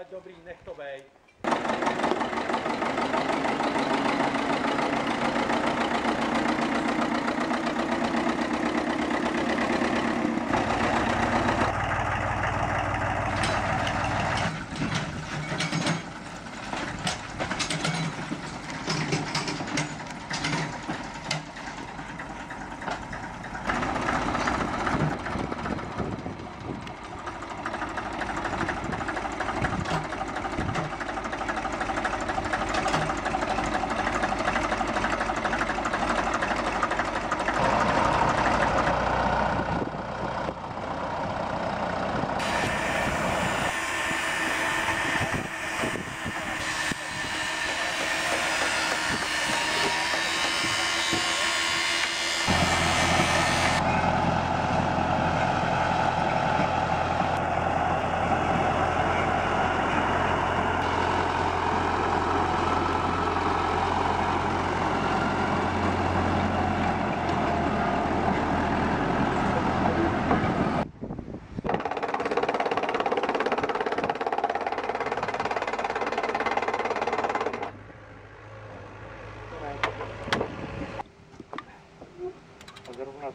ale dobrý, nech to bej.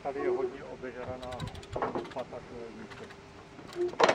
Tady je hodně obežraná pata, to je